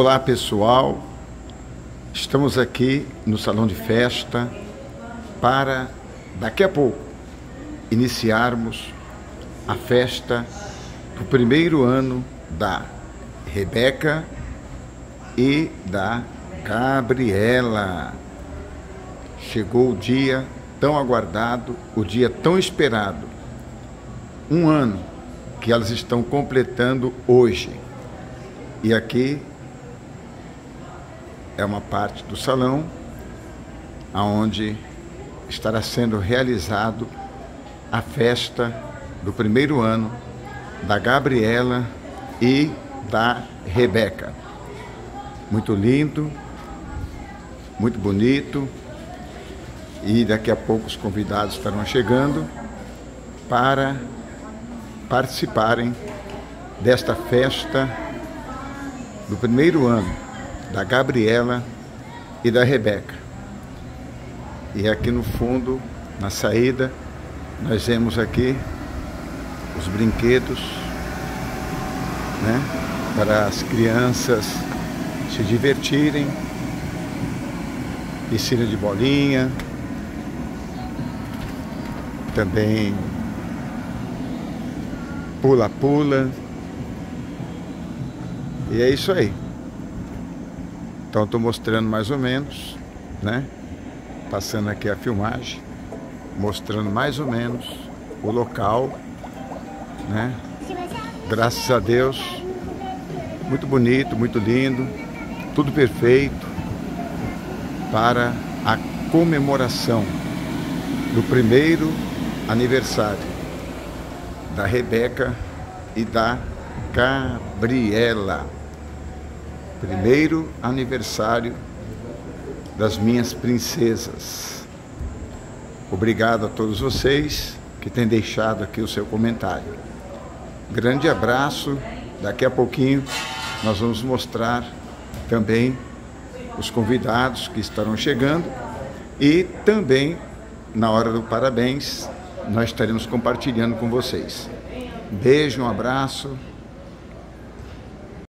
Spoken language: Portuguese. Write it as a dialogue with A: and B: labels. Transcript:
A: Olá pessoal, estamos aqui no salão de festa para daqui a pouco iniciarmos a festa do primeiro ano da Rebeca e da Gabriela. Chegou o dia tão aguardado, o dia tão esperado. Um ano que elas estão completando hoje. E aqui é uma parte do salão aonde estará sendo realizado a festa do primeiro ano da Gabriela e da Rebeca. Muito lindo, muito bonito. E daqui a pouco os convidados estarão chegando para participarem desta festa do primeiro ano da Gabriela e da Rebeca. E aqui no fundo, na saída, nós vemos aqui os brinquedos, né, para as crianças se divertirem, piscina de bolinha, também pula-pula. E é isso aí. Então estou mostrando mais ou menos, né? Passando aqui a filmagem, mostrando mais ou menos o local, né? Graças a Deus, muito bonito, muito lindo, tudo perfeito para a comemoração do primeiro aniversário da Rebeca e da Gabriela. Primeiro aniversário das minhas princesas. Obrigado a todos vocês que têm deixado aqui o seu comentário. Grande abraço. Daqui a pouquinho nós vamos mostrar também os convidados que estarão chegando e também na hora do parabéns nós estaremos compartilhando com vocês. Beijo, um abraço